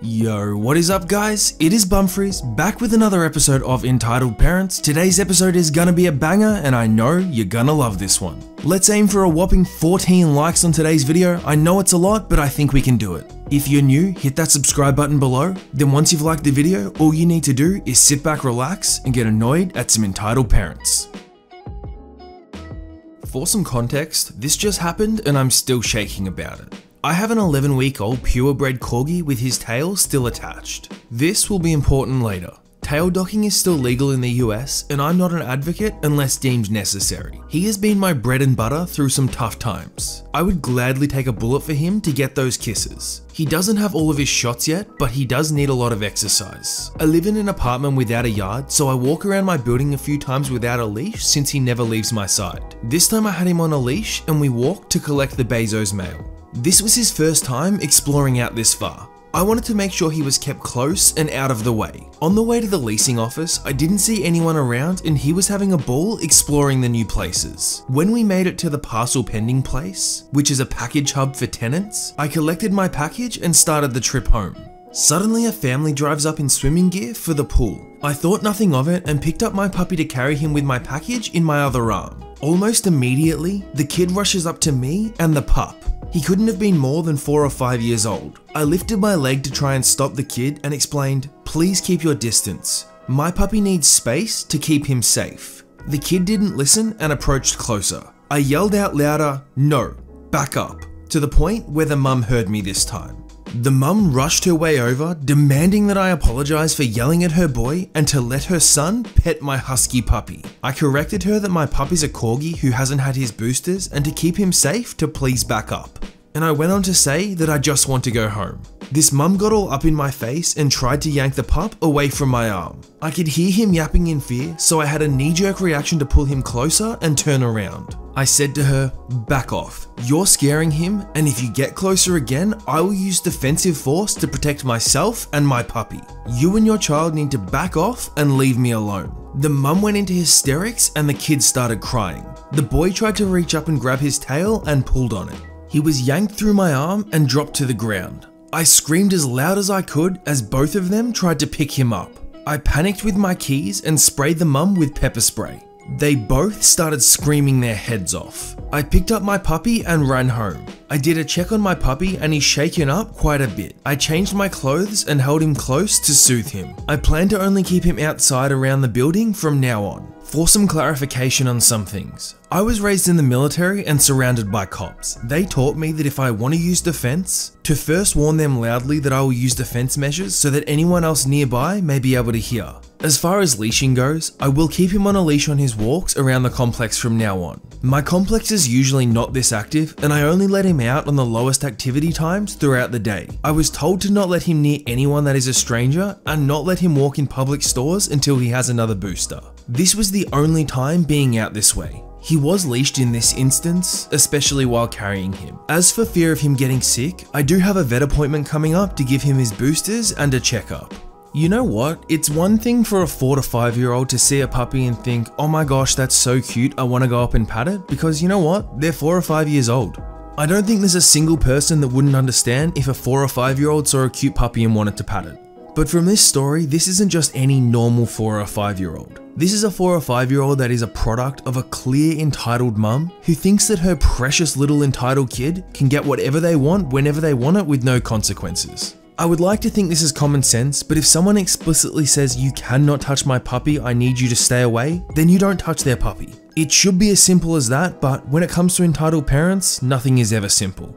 Yo, what is up guys? It is Bumfris, back with another episode of Entitled Parents. Today's episode is gonna be a banger and I know you're gonna love this one. Let's aim for a whopping 14 likes on today's video. I know it's a lot, but I think we can do it. If you're new, hit that subscribe button below. Then once you've liked the video, all you need to do is sit back, relax, and get annoyed at some entitled parents. For some context, this just happened and I'm still shaking about it. I have an 11 week old purebred corgi with his tail still attached. This will be important later. Tail docking is still legal in the US, and I'm not an advocate unless deemed necessary. He has been my bread and butter through some tough times. I would gladly take a bullet for him to get those kisses. He doesn't have all of his shots yet, but he does need a lot of exercise. I live in an apartment without a yard, so I walk around my building a few times without a leash since he never leaves my side. This time I had him on a leash and we walked to collect the Bezos mail. This was his first time exploring out this far. I wanted to make sure he was kept close and out of the way. On the way to the leasing office, I didn't see anyone around and he was having a ball exploring the new places. When we made it to the parcel pending place, which is a package hub for tenants, I collected my package and started the trip home. Suddenly a family drives up in swimming gear for the pool. I thought nothing of it and picked up my puppy to carry him with my package in my other arm. Almost immediately, the kid rushes up to me and the pup. He couldn't have been more than 4 or 5 years old. I lifted my leg to try and stop the kid and explained, please keep your distance. My puppy needs space to keep him safe. The kid didn't listen and approached closer. I yelled out louder, no, back up, to the point where the mum heard me this time. The mum rushed her way over, demanding that I apologise for yelling at her boy and to let her son pet my husky puppy. I corrected her that my puppy's a corgi who hasn't had his boosters and to keep him safe to please back up. And I went on to say that I just want to go home. This mum got all up in my face and tried to yank the pup away from my arm. I could hear him yapping in fear, so I had a knee jerk reaction to pull him closer and turn around. I said to her, back off. You're scaring him, and if you get closer again, I will use defensive force to protect myself and my puppy. You and your child need to back off and leave me alone. The mum went into hysterics and the kids started crying. The boy tried to reach up and grab his tail and pulled on it. He was yanked through my arm and dropped to the ground. I screamed as loud as I could as both of them tried to pick him up. I panicked with my keys and sprayed the mum with pepper spray. They both started screaming their heads off. I picked up my puppy and ran home. I did a check on my puppy and he's shaken up quite a bit. I changed my clothes and held him close to soothe him. I plan to only keep him outside around the building from now on. For some clarification on some things, I was raised in the military and surrounded by cops. They taught me that if I want to use defense, to first warn them loudly that I will use defense measures so that anyone else nearby may be able to hear. As far as leashing goes, I will keep him on a leash on his walks around the complex from now on. My complex is usually not this active and I only let him out on the lowest activity times throughout the day. I was told to not let him near anyone that is a stranger and not let him walk in public stores until he has another booster. This was the only time being out this way. He was leashed in this instance, especially while carrying him. As for fear of him getting sick, I do have a vet appointment coming up to give him his boosters and a checkup. You know what? It's one thing for a 4 to 5 year old to see a puppy and think, oh my gosh, that's so cute, I want to go up and pat it, because you know what? They're 4 or 5 years old. I don't think there's a single person that wouldn't understand if a 4 or 5 year old saw a cute puppy and wanted to pat it. But from this story, this isn't just any normal 4 or 5 year old. This is a 4 or 5 year old that is a product of a clear entitled mum who thinks that her precious little entitled kid can get whatever they want whenever they want it with no consequences. I would like to think this is common sense, but if someone explicitly says you cannot touch my puppy, I need you to stay away, then you don't touch their puppy. It should be as simple as that, but when it comes to entitled parents, nothing is ever simple.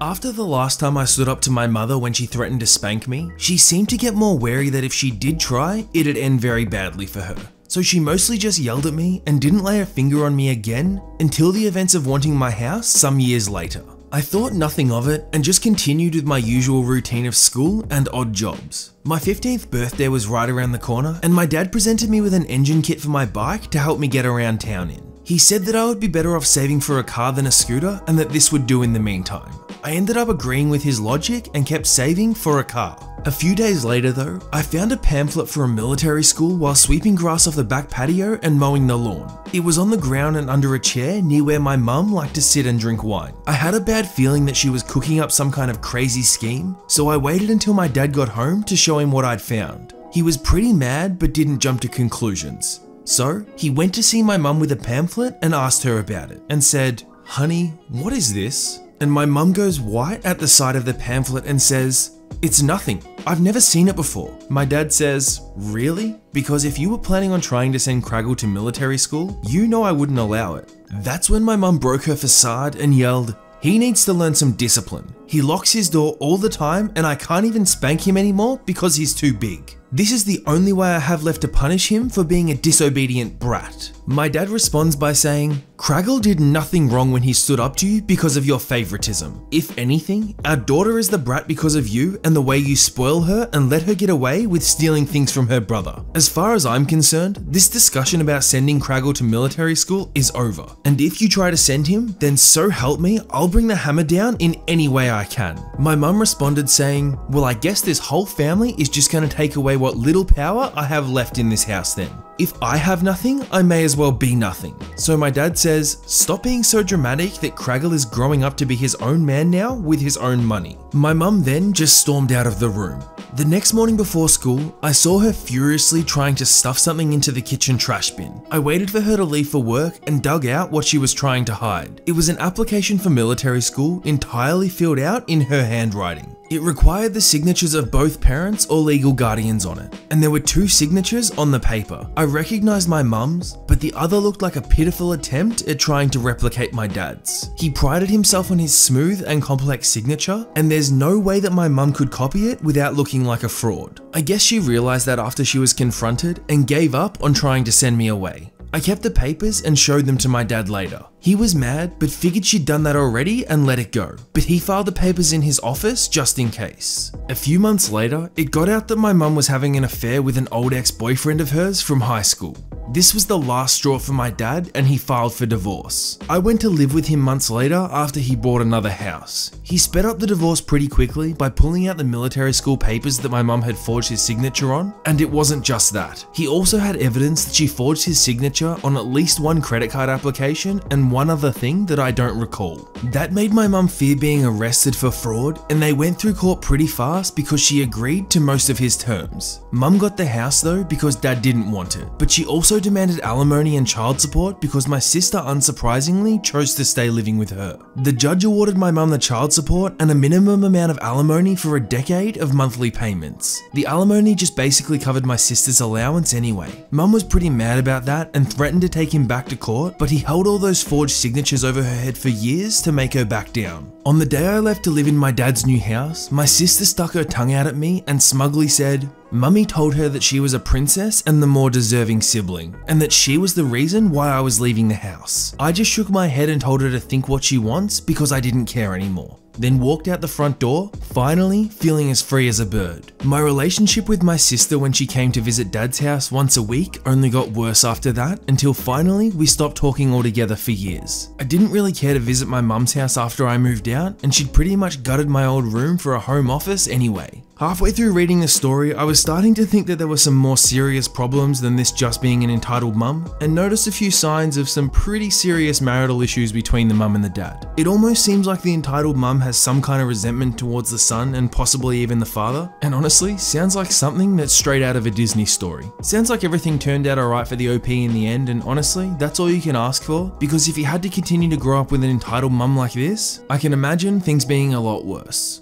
After the last time I stood up to my mother when she threatened to spank me, she seemed to get more wary that if she did try, it'd end very badly for her. So she mostly just yelled at me and didn't lay a finger on me again until the events of wanting my house some years later. I thought nothing of it and just continued with my usual routine of school and odd jobs. My 15th birthday was right around the corner and my dad presented me with an engine kit for my bike to help me get around town in. He said that I would be better off saving for a car than a scooter and that this would do in the meantime. I ended up agreeing with his logic and kept saving for a car. A few days later though, I found a pamphlet for a military school while sweeping grass off the back patio and mowing the lawn. It was on the ground and under a chair near where my mum liked to sit and drink wine. I had a bad feeling that she was cooking up some kind of crazy scheme, so I waited until my dad got home to show him what I'd found. He was pretty mad but didn't jump to conclusions. So, he went to see my mum with a pamphlet and asked her about it, and said, Honey, what is this? And my mum goes white at the sight of the pamphlet and says, It's nothing. I've never seen it before. My dad says, Really? Because if you were planning on trying to send Craggle to military school, you know I wouldn't allow it. That's when my mum broke her facade and yelled, he needs to learn some discipline. He locks his door all the time and I can't even spank him anymore because he's too big. This is the only way I have left to punish him for being a disobedient brat. My dad responds by saying, Craggle did nothing wrong when he stood up to you because of your favoritism. If anything, our daughter is the brat because of you and the way you spoil her and let her get away with stealing things from her brother. As far as I'm concerned, this discussion about sending Craggle to military school is over. And if you try to send him, then so help me, I'll bring the hammer down in any way I can. My mum responded saying, well I guess this whole family is just to take away what little power I have left in this house then. If I have nothing, I may as well be nothing. So my dad says, stop being so dramatic that Craggle is growing up to be his own man now with his own money. My mum then just stormed out of the room. The next morning before school, I saw her furiously trying to stuff something into the kitchen trash bin. I waited for her to leave for work and dug out what she was trying to hide. It was an application for military school entirely filled out in her handwriting. It required the signatures of both parents or legal guardians on it, and there were two signatures on the paper. I recognised my mum's, but the other looked like a pitiful attempt at trying to replicate my dad's. He prided himself on his smooth and complex signature, and there's no way that my mum could copy it without looking like a fraud. I guess she realised that after she was confronted and gave up on trying to send me away. I kept the papers and showed them to my dad later. He was mad, but figured she'd done that already and let it go. But he filed the papers in his office just in case. A few months later, it got out that my mum was having an affair with an old ex-boyfriend of hers from high school. This was the last straw for my dad and he filed for divorce. I went to live with him months later after he bought another house. He sped up the divorce pretty quickly by pulling out the military school papers that my mum had forged his signature on, and it wasn't just that. He also had evidence that she forged his signature on at least one credit card application and one other thing that I don't recall. That made my mum fear being arrested for fraud and they went through court pretty fast because she agreed to most of his terms. Mum got the house though because dad didn't want it, but she also demanded alimony and child support because my sister unsurprisingly chose to stay living with her. The judge awarded my mum the child support and a minimum amount of alimony for a decade of monthly payments. The alimony just basically covered my sister's allowance anyway. Mum was pretty mad about that and threatened to take him back to court, but he held all those forged signatures over her head for years to make her back down. On the day I left to live in my dad's new house, my sister stuck her tongue out at me and smugly said, Mummy told her that she was a princess and the more deserving sibling, and that she was the reason why I was leaving the house. I just shook my head and told her to think what she wants because I didn't care anymore then walked out the front door, finally feeling as free as a bird. My relationship with my sister when she came to visit dad's house once a week only got worse after that until finally we stopped talking altogether for years. I didn't really care to visit my mum's house after I moved out and she'd pretty much gutted my old room for a home office anyway. Halfway through reading the story, I was starting to think that there were some more serious problems than this just being an entitled mum, and noticed a few signs of some pretty serious marital issues between the mum and the dad. It almost seems like the entitled mum has some kind of resentment towards the son and possibly even the father, and honestly, sounds like something that's straight out of a Disney story. Sounds like everything turned out alright for the OP in the end, and honestly, that's all you can ask for, because if you had to continue to grow up with an entitled mum like this, I can imagine things being a lot worse.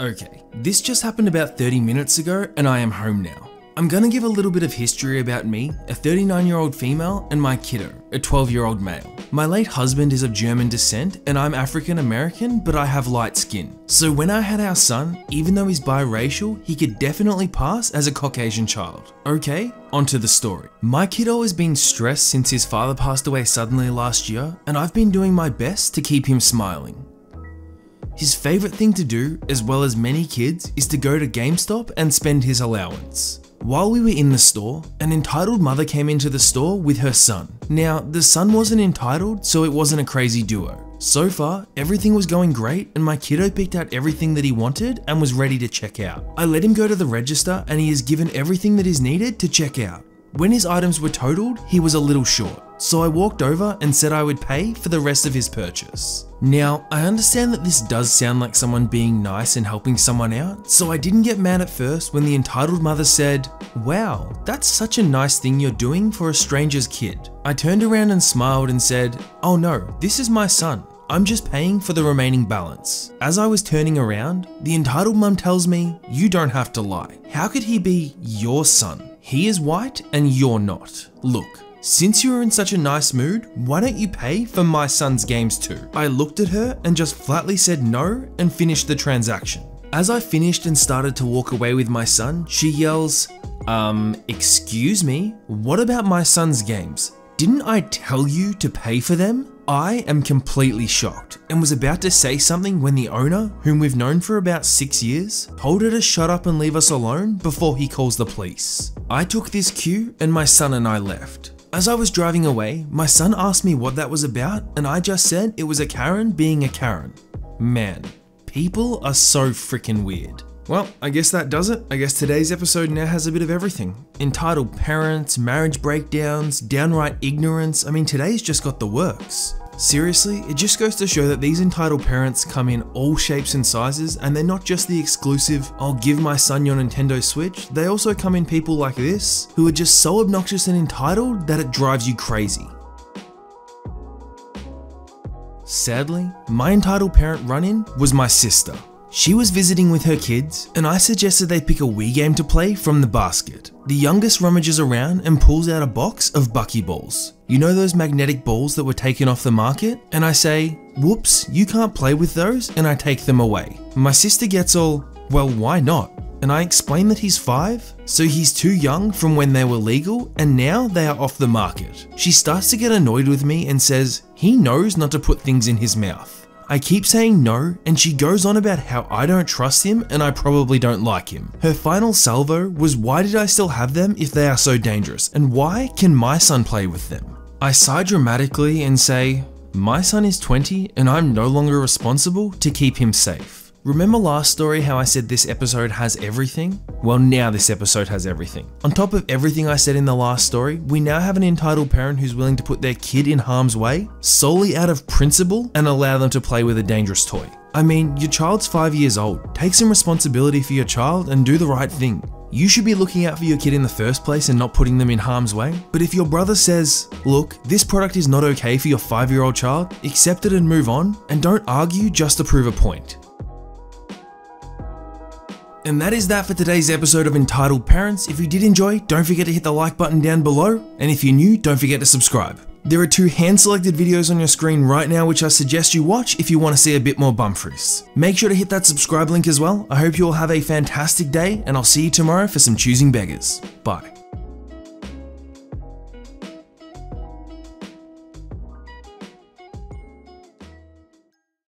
Okay, this just happened about 30 minutes ago and I am home now. I'm gonna give a little bit of history about me, a 39 year old female, and my kiddo, a 12 year old male. My late husband is of German descent and I'm African American, but I have light skin. So when I had our son, even though he's biracial, he could definitely pass as a Caucasian child. Okay, onto the story. My kiddo has been stressed since his father passed away suddenly last year, and I've been doing my best to keep him smiling. His favourite thing to do, as well as many kids, is to go to GameStop and spend his allowance. While we were in the store, an entitled mother came into the store with her son. Now, the son wasn't entitled, so it wasn't a crazy duo. So far, everything was going great and my kiddo picked out everything that he wanted and was ready to check out. I let him go to the register and he is given everything that is needed to check out. When his items were totaled, he was a little short, so I walked over and said I would pay for the rest of his purchase. Now, I understand that this does sound like someone being nice and helping someone out, so I didn't get mad at first when the entitled mother said, Wow, that's such a nice thing you're doing for a stranger's kid. I turned around and smiled and said, Oh no, this is my son. I'm just paying for the remaining balance. As I was turning around, the entitled mum tells me, You don't have to lie. How could he be your son? He is white and you're not. Look, since you are in such a nice mood, why don't you pay for my son's games too? I looked at her and just flatly said no and finished the transaction. As I finished and started to walk away with my son, she yells, Um, excuse me, what about my son's games? Didn't I tell you to pay for them? I am completely shocked and was about to say something when the owner, whom we've known for about 6 years, told her to shut up and leave us alone before he calls the police. I took this cue and my son and I left. As I was driving away, my son asked me what that was about and I just said it was a Karen being a Karen. Man, people are so freaking weird. Well, I guess that does it. I guess today's episode now has a bit of everything. Entitled parents, marriage breakdowns, downright ignorance. I mean, today's just got the works. Seriously, it just goes to show that these entitled parents come in all shapes and sizes, and they're not just the exclusive, I'll give my son your Nintendo Switch, they also come in people like this, who are just so obnoxious and entitled that it drives you crazy. Sadly, my entitled parent run in was my sister. She was visiting with her kids, and I suggested they pick a Wii game to play from the basket. The youngest rummages around and pulls out a box of Buckyballs. You know those magnetic balls that were taken off the market? And I say, whoops, you can't play with those, and I take them away. My sister gets all, well, why not? And I explain that he's five, so he's too young from when they were legal, and now they are off the market. She starts to get annoyed with me and says, he knows not to put things in his mouth. I keep saying no, and she goes on about how I don't trust him and I probably don't like him. Her final salvo was why did I still have them if they are so dangerous, and why can my son play with them? I sigh dramatically and say, my son is 20 and I'm no longer responsible to keep him safe. Remember last story how I said this episode has everything? Well now this episode has everything. On top of everything I said in the last story, we now have an entitled parent who's willing to put their kid in harm's way solely out of principle and allow them to play with a dangerous toy. I mean, your child's 5 years old, take some responsibility for your child and do the right thing. You should be looking out for your kid in the first place and not putting them in harm's way. But if your brother says, look, this product is not okay for your 5 year old child, accept it and move on, and don't argue just to prove a point. And that is that for today's episode of Entitled Parents. If you did enjoy, don't forget to hit the like button down below. And if you're new, don't forget to subscribe. There are two hand selected videos on your screen right now which I suggest you watch if you want to see a bit more Bumfris. Make sure to hit that subscribe link as well. I hope you all have a fantastic day and I'll see you tomorrow for some Choosing Beggars. Bye.